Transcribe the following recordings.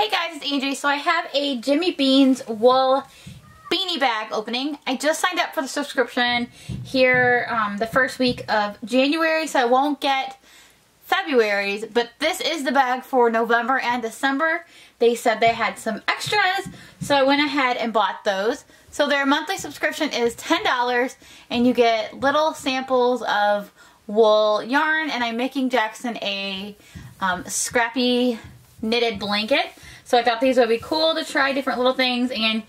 Hey guys, it's Angie. So I have a Jimmy Beans wool beanie bag opening. I just signed up for the subscription here um, the first week of January, so I won't get February's, but this is the bag for November and December. They said they had some extras, so I went ahead and bought those. So their monthly subscription is $10, and you get little samples of wool yarn, and I'm making Jackson a um, scrappy knitted blanket. So I thought these would be cool to try different little things and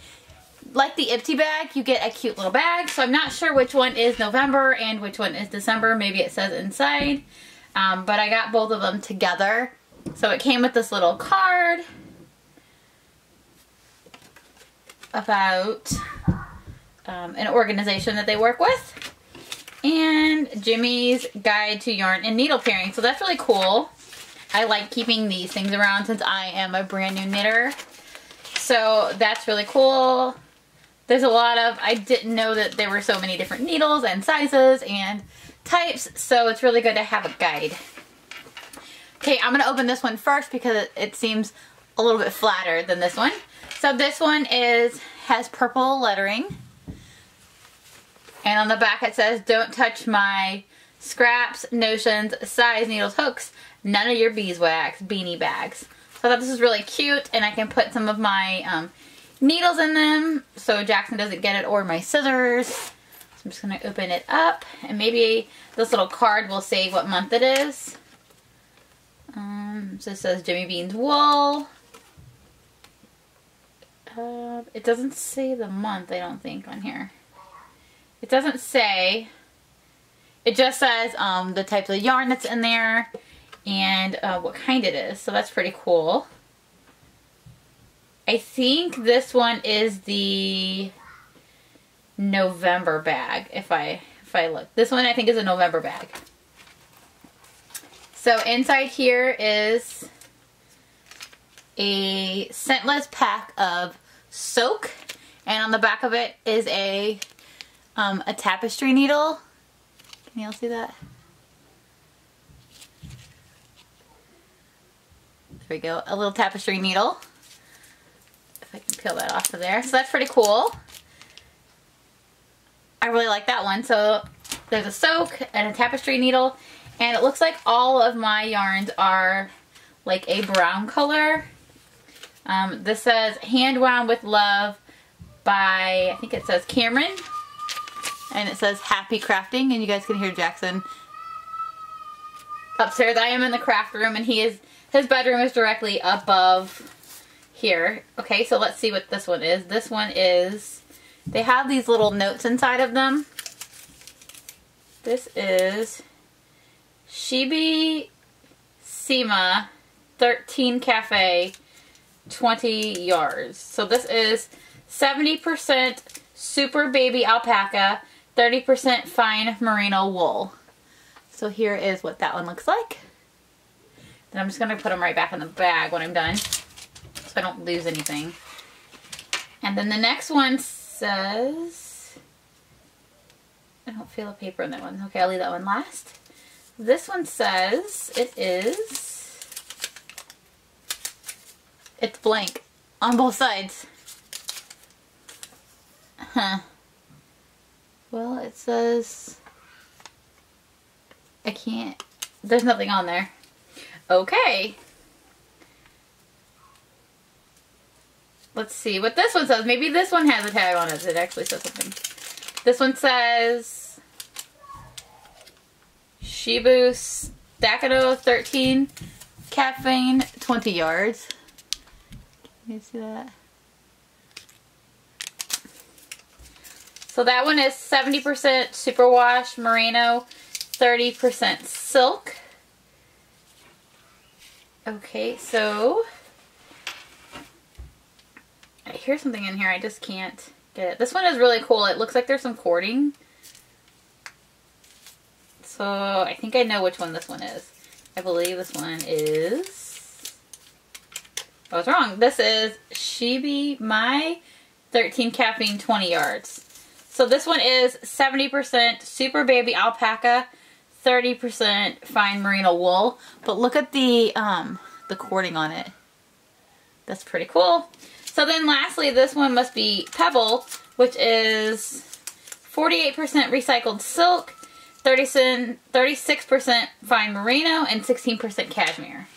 like the Ipsy bag, you get a cute little bag. So I'm not sure which one is November and which one is December. Maybe it says inside. Um, but I got both of them together. So it came with this little card about um, an organization that they work with. And Jimmy's Guide to Yarn and Needle Pairing. So that's really cool. I like keeping these things around since I am a brand new knitter. So that's really cool. There's a lot of, I didn't know that there were so many different needles and sizes and types, so it's really good to have a guide. Okay, I'm going to open this one first because it seems a little bit flatter than this one. So this one is has purple lettering. And on the back it says, don't touch my scraps, notions, size, needles, hooks, none of your beeswax beanie bags. So I thought this was really cute and I can put some of my um, needles in them so Jackson doesn't get it or my scissors. So I'm just going to open it up and maybe this little card will say what month it is. Um, so it says Jimmy Beans Wool. Uh, it doesn't say the month, I don't think, on here. It doesn't say. It just says um, the types of yarn that's in there and uh, what kind it is. So that's pretty cool. I think this one is the November bag if I if I look. This one I think is a November bag. So inside here is a scentless pack of soak and on the back of it is a um, a tapestry needle. Can y'all see that? There we go, a little tapestry needle. If I can peel that off of there. So that's pretty cool. I really like that one. So there's a soak and a tapestry needle. And it looks like all of my yarns are like a brown color. Um, this says hand wound with love by, I think it says Cameron. And it says happy crafting. And you guys can hear Jackson upstairs. I am in the craft room and he is his bedroom is directly above here. Okay, so let's see what this one is. This one is, they have these little notes inside of them. This is Shibui Cima 13 Cafe 20 yards. So this is 70% super baby alpaca, 30% fine merino wool. So here is what that one looks like. Then I'm just going to put them right back in the bag when I'm done so I don't lose anything. And then the next one says, I don't feel a paper in that one. Okay, I'll leave that one last. This one says it is, it's blank on both sides. Huh. Well, it says, I can't, there's nothing on there. Okay. Let's see what this one says. Maybe this one has a tag on it that actually says something. This one says Shibui Staccato 13 caffeine 20 yards. Can you see that? So that one is 70% superwash merino, 30% silk. Okay, so I hear something in here. I just can't get it. This one is really cool. It looks like there's some cording. So I think I know which one this one is. I believe this one is... I was wrong. This is Shibui Maai 13 Caffeine 20 Yards. So this one is 70% Super Baby Alpaca 30% fine merino wool. But look at the um, the cording on it. That's pretty cool. So then lastly, this one must be Pebble, which is 48% recycled silk, 36% fine merino, and 16% cashmere,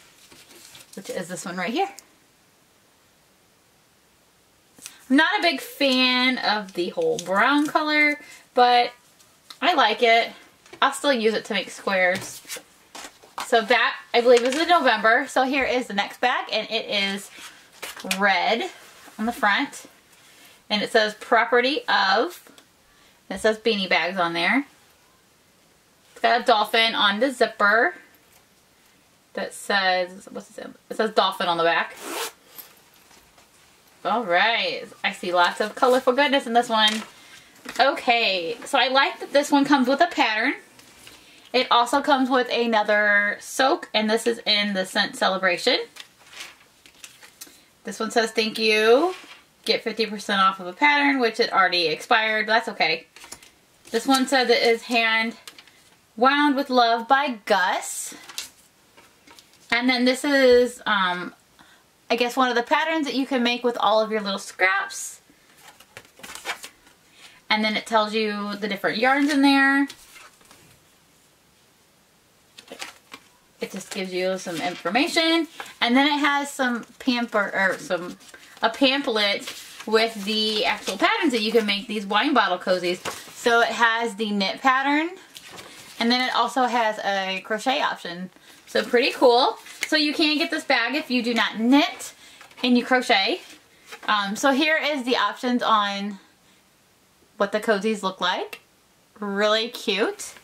which is this one right here. Not a big fan of the whole brown color, but I like it. I'll still use it to make squares. So that, I believe, is in November. So here is the next bag, and it is red on the front. And it says property of, it says beanie bags on there. It's got a dolphin on the zipper that says, what's it say? It says dolphin on the back. All right. I see lots of colorful goodness in this one. Okay, so I like that this one comes with a pattern. It also comes with another soak, and this is in the scent celebration. This one says thank you. Get 50% off of a pattern, which it already expired. That's okay. This one says it is hand wound with love by Gus. And then this is, um, I guess, one of the patterns that you can make with all of your little scraps. And then it tells you the different yarns in there. It just gives you some information. And then it has some pamper, or some, a pamphlet with the actual patterns that you can make these wine bottle cozies. So it has the knit pattern. And then it also has a crochet option. So pretty cool. So you can get this bag if you do not knit and you crochet. Um, so here is the options on what the cozies look like. Really cute.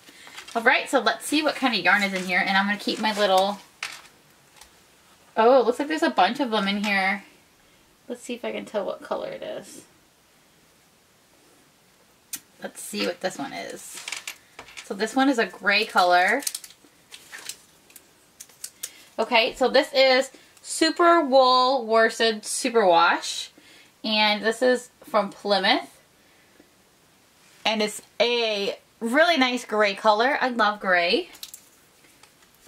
Alright, so let's see what kind of yarn is in here. And I'm going to keep my little... Oh, it looks like there's a bunch of them in here. Let's see if I can tell what color it is. Let's see what this one is. So this one is a gray color. Okay, so this is Super Wool Worsted Superwash. And this is from Plymouth. And it's a really nice gray color. I love gray.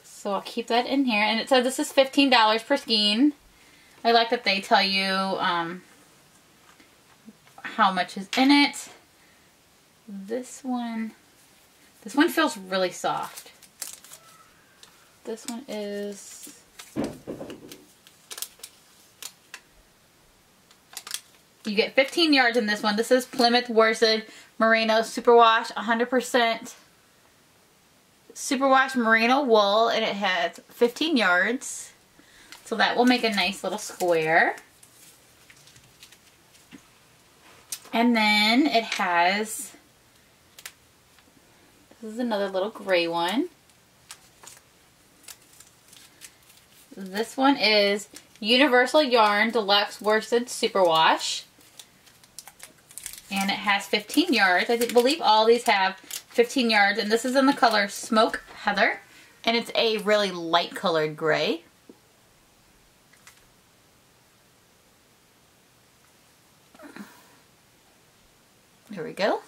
So I'll keep that in here. And it says this is $15 per skein. I like that they tell you um, how much is in it. This one, this one feels really soft. This one is, you get 15 yards in this one. This is Plymouth Worsted Merino Superwash 100% Superwash Merino Wool and it has 15 yards. So that will make a nice little square. And then it has, this is another little gray one. This one is Universal Yarn Deluxe Worsted Superwash and it has 15 yards. I believe all these have 15 yards, and this is in the color Smoke Heather, and it's a really light colored gray. There we go.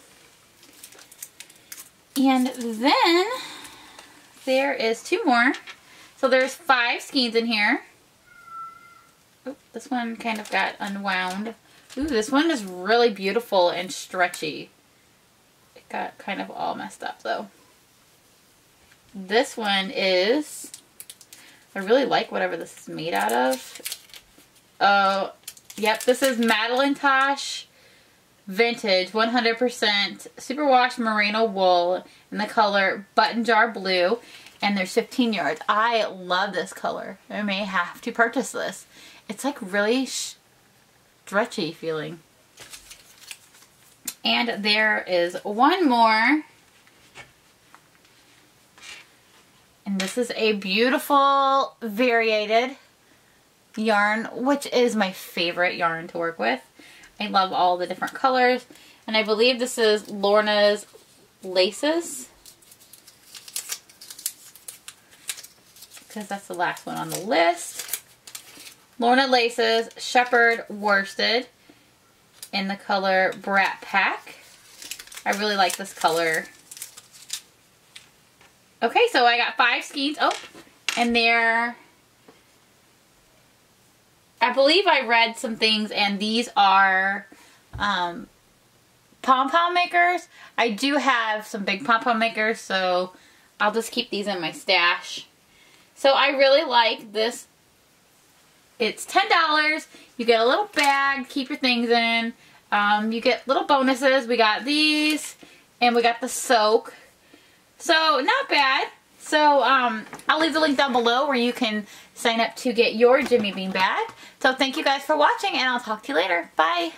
And then there is two more. So there's five skeins in here. This one kind of got unwound. Ooh, this one is really beautiful and stretchy. It got kind of all messed up though. This one is, I really like whatever this is made out of. Oh, yep, this is Madeline Tosh Vintage 100% Superwash Merino Wool in the color Button Jar Blue. And there's 15 yards. I love this color. I may have to purchase this. It's like really stretchy feeling. And there is one more. And this is a beautiful variated yarn, which is my favorite yarn to work with. I love all the different colors. And I believe this is Lorna's Laces. Because that's the last one on the list. Lorna Laces Shepherd Worsted in the color Brat Pack. I really like this color. Okay, so I got five skeins. Oh, and they're I believe I read some things and these are um, pom-pom makers. I do have some big pom-pom makers, so I'll just keep these in my stash. So I really like this. It's $10. You get a little bag, keep your things in. Um, you get little bonuses. We got these, and we got the soak. So, not bad. So, um, I'll leave the link down below where you can sign up to get your Jimmy Bean bag. So, thank you guys for watching, and I'll talk to you later. Bye.